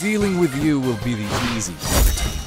Dealing with you will be the easy part.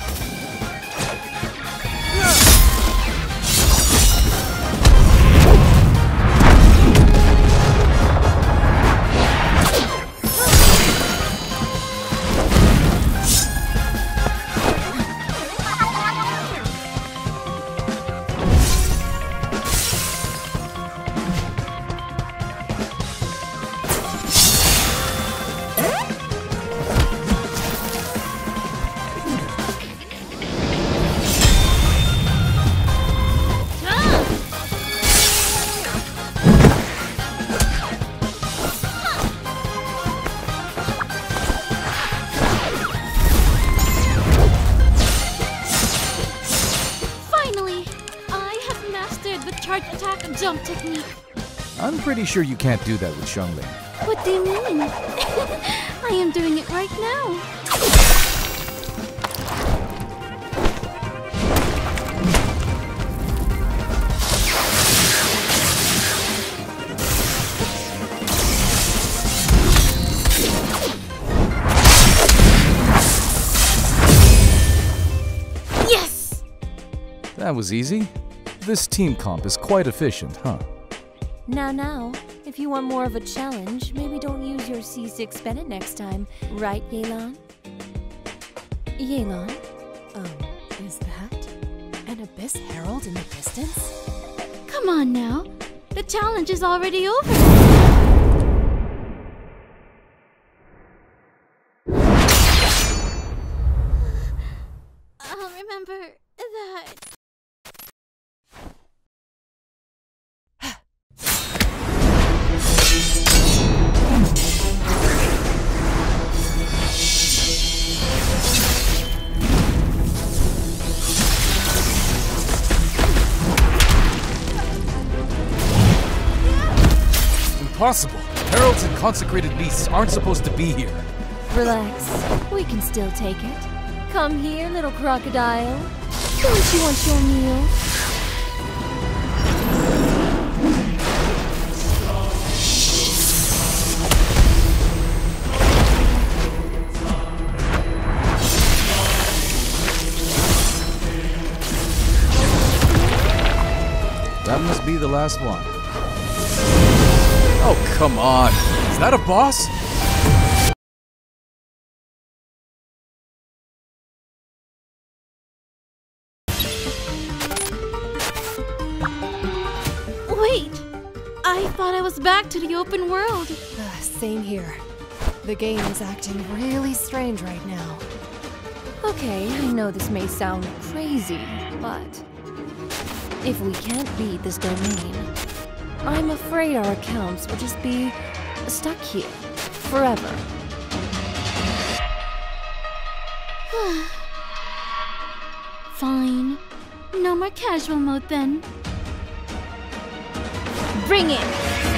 Jump technique. I'm pretty sure you can't do that with Xiangling. What do you mean? I am doing it right now. Yes! That was easy. This team comp is quite efficient, huh? Now, now, if you want more of a challenge, maybe don't use your C6 Bennett next time, right, Yelan? Yelan? Um, is that an Abyss Herald in the distance? Come on now. The challenge is already over. I'll remember that. Impossible! Heralds and consecrated beasts aren't supposed to be here. Relax. We can still take it. Come here, little crocodile. Don't you want your meal? That must be the last one. Oh, come on. Is that a boss? Wait! I thought I was back to the open world. Uh, same here. The game is acting really strange right now. Okay, I know this may sound crazy, but if we can't beat this domain, I'm afraid our accounts will just be stuck here forever. Fine. No more casual mode then. Bring it!